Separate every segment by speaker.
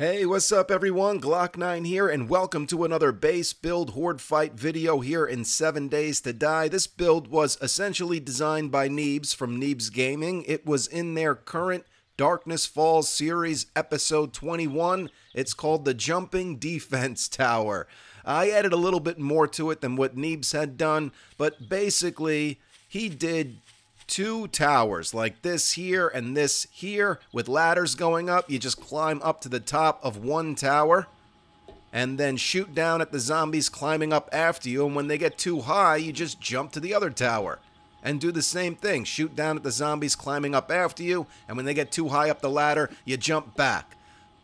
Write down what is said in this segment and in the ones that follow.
Speaker 1: Hey, what's up everyone? Glock9 here, and welcome to another base build horde fight video here in 7 Days to Die. This build was essentially designed by Neebs from Neebs Gaming. It was in their current Darkness Falls series, episode 21. It's called the Jumping Defense Tower. I added a little bit more to it than what Neebs had done, but basically, he did two towers like this here and this here with ladders going up. You just climb up to the top of one tower and then shoot down at the zombies climbing up after you. And when they get too high, you just jump to the other tower and do the same thing. Shoot down at the zombies climbing up after you. And when they get too high up the ladder, you jump back.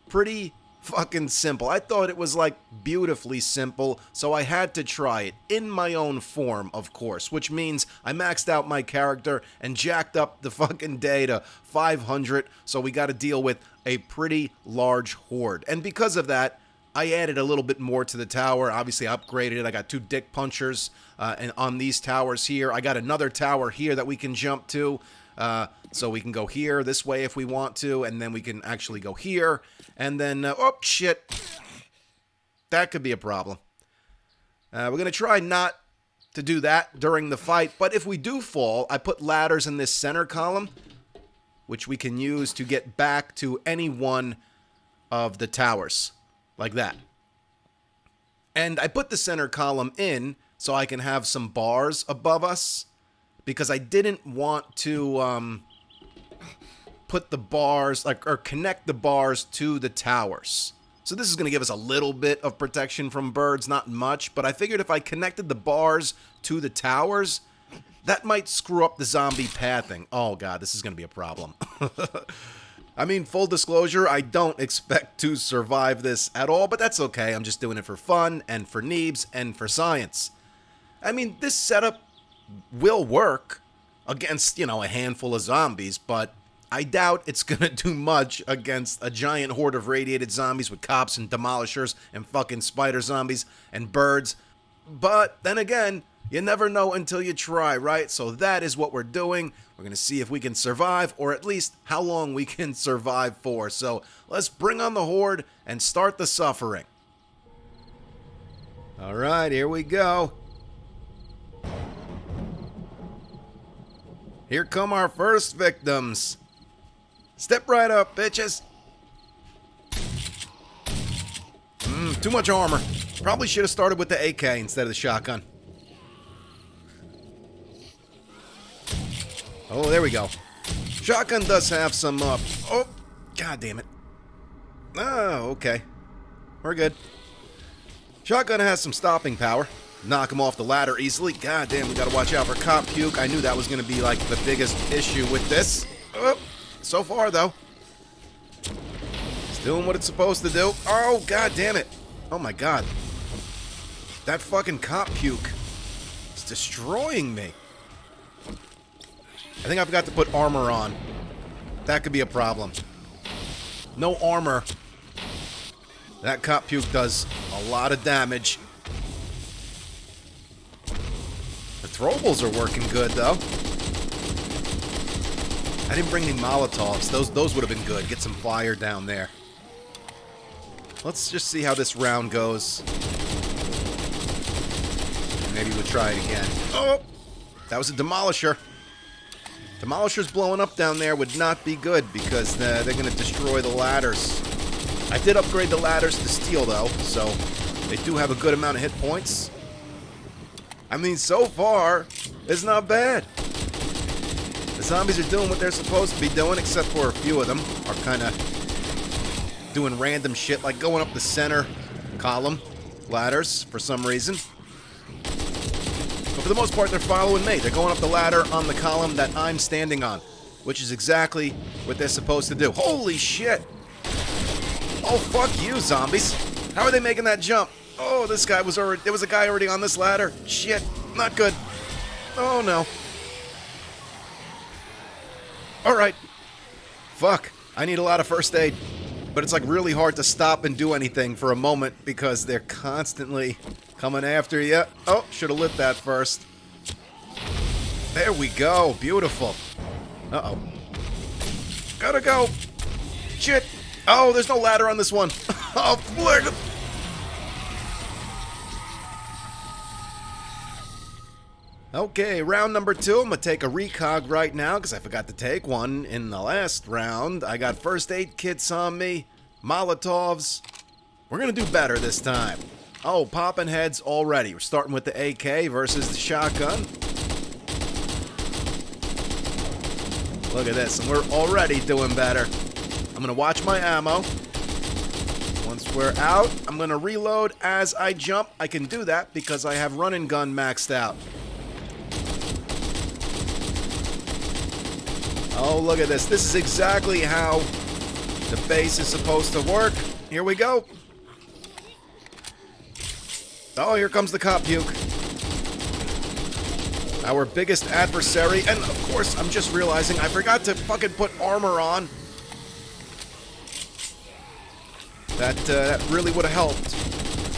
Speaker 1: Pretty fucking simple. I thought it was like beautifully simple, so I had to try it in my own form, of course, which means I maxed out my character and jacked up the fucking day to 500, so we got to deal with a pretty large horde. And because of that, I added a little bit more to the tower. Obviously, upgraded it. I got two dick punchers uh, and on these towers here. I got another tower here that we can jump to. Uh, so we can go here this way if we want to, and then we can actually go here, and then, uh, oh, shit. That could be a problem. Uh, we're going to try not to do that during the fight, but if we do fall, I put ladders in this center column, which we can use to get back to any one of the towers, like that. And I put the center column in so I can have some bars above us because I didn't want to um, put the bars like or connect the bars to the towers. So this is going to give us a little bit of protection from birds, not much, but I figured if I connected the bars to the towers, that might screw up the zombie pathing. Oh god, this is going to be a problem. I mean, full disclosure, I don't expect to survive this at all, but that's okay. I'm just doing it for fun and for Neebs and for science. I mean, this setup will work against, you know, a handful of zombies, but I doubt it's going to do much against a giant horde of radiated zombies with cops and demolishers and fucking spider zombies and birds. But then again, you never know until you try, right? So that is what we're doing. We're going to see if we can survive, or at least how long we can survive for. So let's bring on the horde and start the suffering. All right, here we go. Here come our first victims. Step right up, bitches. Mm, too much armor. Probably should have started with the AK instead of the shotgun. Oh, there we go. Shotgun does have some, uh, oh, god damn it. Oh, okay. We're good. Shotgun has some stopping power knock him off the ladder easily. God damn, we gotta watch out for cop puke. I knew that was gonna be like the biggest issue with this. Oh, so far though. It's doing what it's supposed to do. Oh, god damn it. Oh my god. That fucking cop puke is destroying me. I think I forgot to put armor on. That could be a problem. No armor. That cop puke does a lot of damage. Throwables are working good, though. I didn't bring any Molotovs. Those, those would have been good. Get some fire down there. Let's just see how this round goes. Maybe we'll try it again. Oh! That was a Demolisher. Demolishers blowing up down there would not be good because uh, they're going to destroy the ladders. I did upgrade the ladders to steel, though, so they do have a good amount of hit points. I mean, so far, it's not bad. The zombies are doing what they're supposed to be doing, except for a few of them are kind of doing random shit, like going up the center column ladders for some reason. But for the most part, they're following me. They're going up the ladder on the column that I'm standing on, which is exactly what they're supposed to do. Holy shit! Oh, fuck you, zombies. How are they making that jump? Oh, this guy was already... There was a guy already on this ladder. Shit. Not good. Oh, no. Alright. Fuck. I need a lot of first aid. But it's like really hard to stop and do anything for a moment because they're constantly coming after you. Oh, should have lit that first. There we go. Beautiful. Uh-oh. Gotta go. Shit. Oh, there's no ladder on this one. Oh, Okay, round number two. I'm gonna take a recog right now because I forgot to take one in the last round. I got first aid kits on me, Molotovs. We're gonna do better this time. Oh, popping heads already. We're starting with the AK versus the shotgun. Look at this, and we're already doing better. I'm gonna watch my ammo. Once we're out, I'm gonna reload as I jump. I can do that because I have run and gun maxed out. Oh, look at this. This is exactly how the base is supposed to work. Here we go. Oh, here comes the cop puke. Our biggest adversary. And, of course, I'm just realizing I forgot to fucking put armor on. That, uh, that really would have helped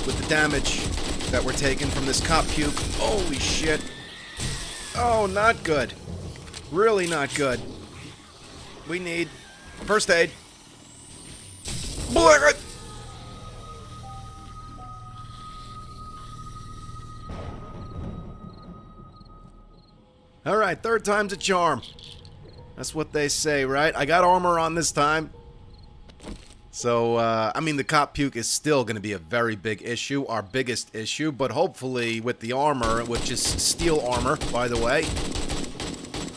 Speaker 1: with the damage that we're taking from this cop puke. Holy shit. Oh, not good. Really not good. We need first aid. Alright, third time's a charm. That's what they say, right? I got armor on this time. So, uh, I mean, the cop puke is still going to be a very big issue, our biggest issue, but hopefully with the armor, which is steel armor, by the way,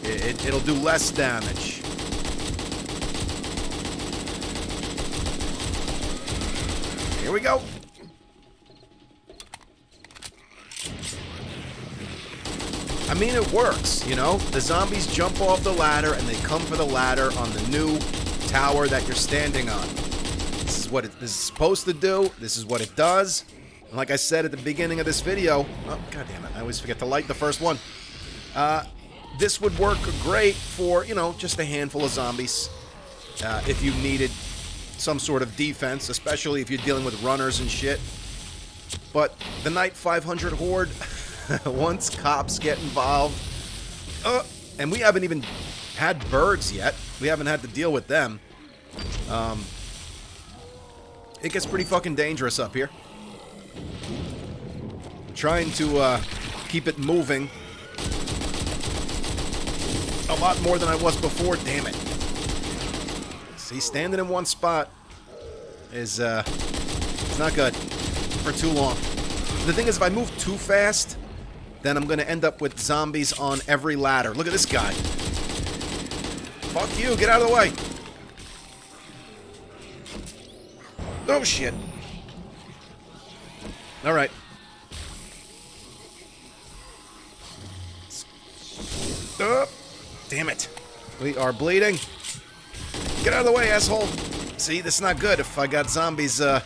Speaker 1: it, it'll do less damage. Here we go. I mean, it works, you know? The zombies jump off the ladder and they come for the ladder on the new tower that you're standing on. This is what it is supposed to do. This is what it does. And like I said at the beginning of this video, oh, god damn it, I always forget to light the first one. Uh, this would work great for, you know, just a handful of zombies. Uh, if you needed some sort of defense, especially if you're dealing with runners and shit. But the Night 500 Horde, once cops get involved, uh, and we haven't even had birds yet. We haven't had to deal with them. Um, it gets pretty fucking dangerous up here. Trying to uh, keep it moving a lot more than I was before. Damn it. See, standing in one spot is, uh, it's not good for too long. The thing is, if I move too fast, then I'm going to end up with zombies on every ladder. Look at this guy. Fuck you, get out of the way. Oh, shit. All right. Oh, damn it. We are bleeding. Get out of the way, asshole. See, this is not good if I got zombies, uh,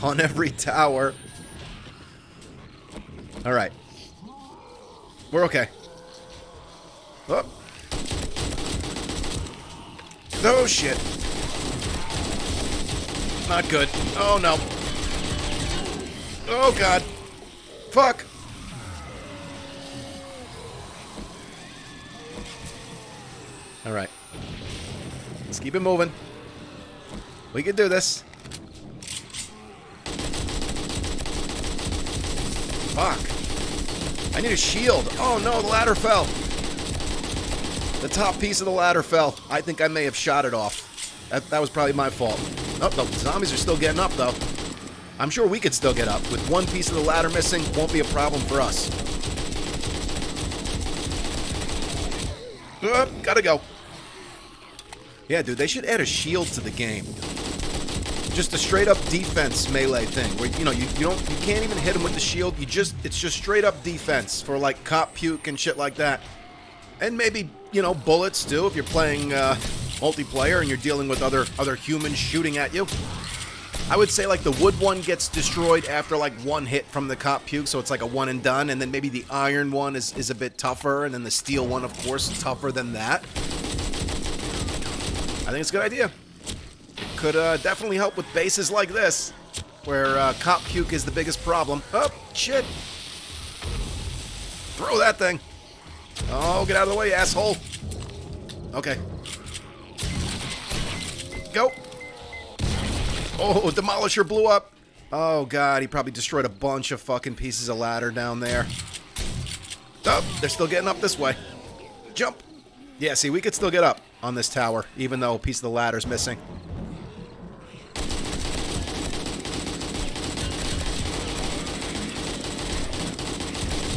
Speaker 1: on every tower. Alright. We're okay. Oh. Oh, shit. Not good. Oh, no. Oh, God. Fuck. Alright. Keep it moving. We can do this. Fuck. I need a shield. Oh no, the ladder fell. The top piece of the ladder fell. I think I may have shot it off. That, that was probably my fault. Oh, the zombies are still getting up, though. I'm sure we could still get up. With one piece of the ladder missing, won't be a problem for us. Uh, gotta go. Yeah, dude, they should add a shield to the game. Just a straight up defense melee thing where you know you, you don't you can't even hit them with the shield. You just it's just straight up defense for like cop puke and shit like that. And maybe, you know, bullets too if you're playing uh, multiplayer and you're dealing with other other humans shooting at you. I would say like the wood one gets destroyed after like one hit from the cop puke, so it's like a one and done, and then maybe the iron one is, is a bit tougher, and then the steel one, of course, tougher than that. I think it's a good idea. Could uh, definitely help with bases like this, where uh, cop puke is the biggest problem. Oh, shit. Throw that thing. Oh, get out of the way, asshole. Okay. Go. Oh, Demolisher blew up. Oh, God, he probably destroyed a bunch of fucking pieces of ladder down there. Oh, they're still getting up this way. Jump. Yeah, see, we could still get up on this tower, even though a piece of the ladder is missing.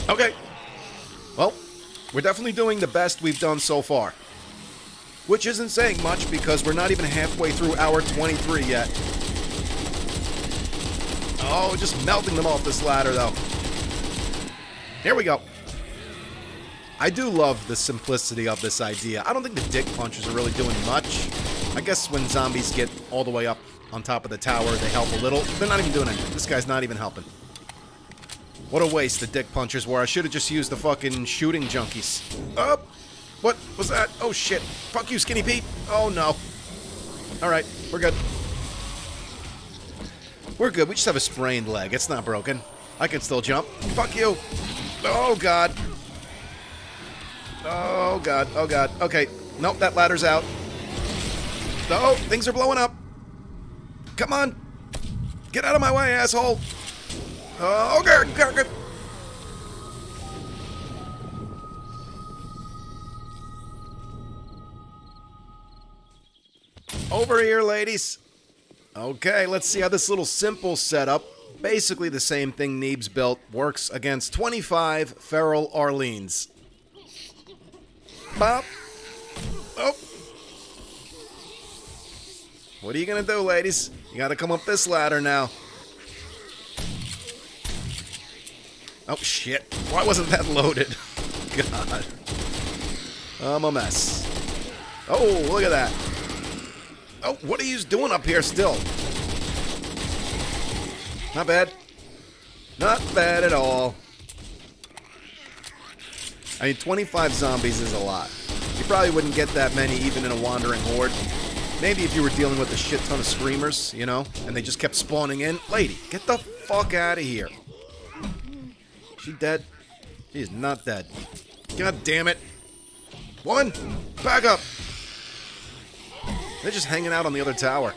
Speaker 1: Okay. Well, we're definitely doing the best we've done so far. Which isn't saying much because we're not even halfway through hour 23 yet. Oh, just melting them off this ladder, though. Here we go. I do love the simplicity of this idea. I don't think the dick punches are really doing much. I guess when zombies get all the way up on top of the tower, they help a little. They're not even doing anything. This guy's not even helping. What a waste the dick punchers were. I should have just used the fucking shooting junkies. Up! Oh, what was that? Oh shit. Fuck you, Skinny Pete. Oh no. Alright, we're good. We're good. We just have a sprained leg. It's not broken. I can still jump. Fuck you. Oh god. Oh god. Oh god. Okay. Nope, that ladder's out. Oh, things are blowing up. Come on. Get out of my way, asshole. Oh. Over here, ladies. Okay, let's see how this little simple setup, basically the same thing Neebs built, works against 25 feral Arlenes. Bop. Oh. What are you gonna do, ladies? You gotta come up this ladder now. Oh, shit. Why wasn't that loaded? God. I'm a mess. Oh, look at that. Oh, what are you doing up here still? Not bad. Not bad at all. I mean, 25 zombies is a lot. You probably wouldn't get that many even in a wandering horde. Maybe if you were dealing with a shit ton of screamers, you know, and they just kept spawning in. Lady, get the fuck out of here. She dead? She is not dead. God damn it. Woman, back up. They're just hanging out on the other tower.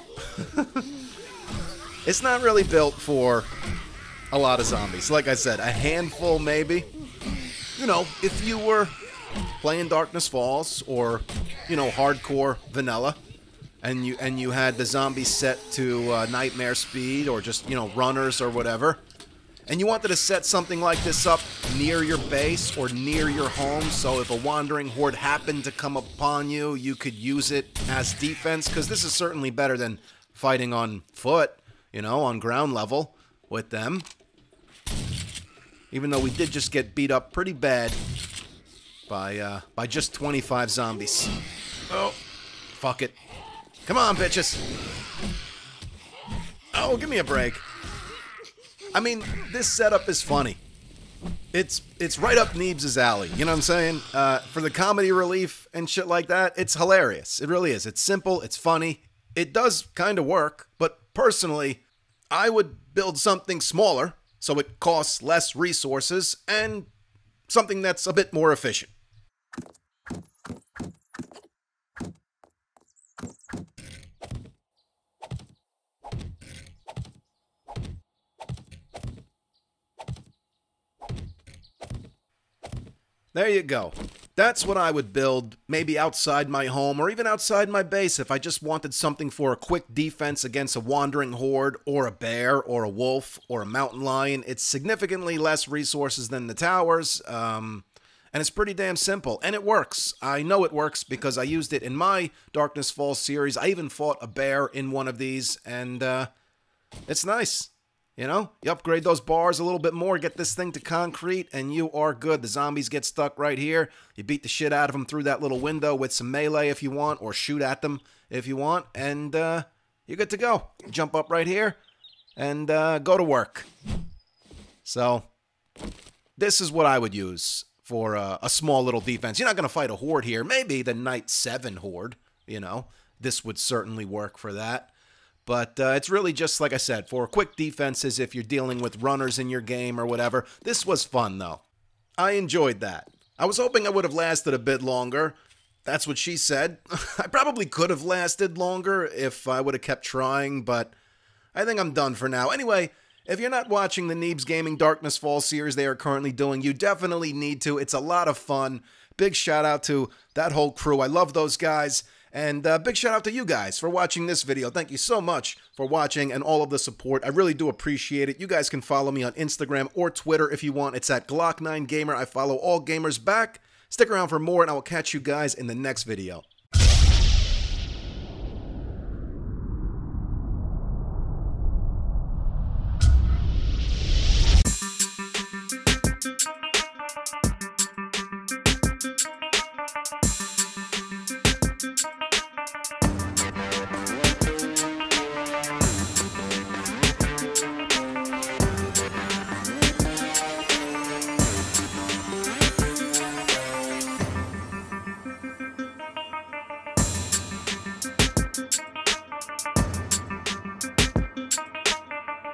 Speaker 1: it's not really built for a lot of zombies. Like I said, a handful maybe. You know, if you were playing Darkness Falls or, you know, hardcore vanilla, and you and you had the zombies set to uh, nightmare speed or just you know runners or whatever, and you wanted to set something like this up near your base or near your home so if a wandering horde happened to come upon you, you could use it as defense, because this is certainly better than fighting on foot, you know, on ground level with them. Even though we did just get beat up pretty bad by, uh, by just 25 zombies. Oh, fuck it. Come on, bitches. Oh, give me a break. I mean, this setup is funny. It's it's right up Neebs' alley. You know what I'm saying? Uh, for the comedy relief and shit like that, it's hilarious. It really is. It's simple. It's funny. It does kind of work. But personally, I would build something smaller so it costs less resources and something that's a bit more efficient. There you go. That's what I would build, maybe outside my home or even outside my base if I just wanted something for a quick defense against a wandering horde or a bear or a wolf or a mountain lion. It's significantly less resources than the towers, um, and it's pretty damn simple. And it works. I know it works because I used it in my Darkness Falls series. I even fought a bear in one of these, and uh, it's nice. You know, you upgrade those bars a little bit more, get this thing to concrete, and you are good. The zombies get stuck right here. You beat the shit out of them through that little window with some melee if you want, or shoot at them if you want, and uh, you're good to go. Jump up right here and uh, go to work. So, this is what I would use for a, a small little defense. You're not going to fight a horde here. Maybe the Night 7 horde, you know. This would certainly work for that. But uh, it's really just, like I said, for quick defenses if you're dealing with runners in your game or whatever. This was fun, though. I enjoyed that. I was hoping I would have lasted a bit longer. That's what she said. I probably could have lasted longer if I would have kept trying, but I think I'm done for now. Anyway, if you're not watching the Neebs Gaming Darkness Fall series they are currently doing, you definitely need to. It's a lot of fun. Big shout out to that whole crew. I love those guys. And uh, big shout out to you guys for watching this video. Thank you so much for watching and all of the support. I really do appreciate it. You guys can follow me on Instagram or Twitter if you want. It's at Glock9Gamer. I follow all gamers back. Stick around for more, and I will catch you guys in the next video.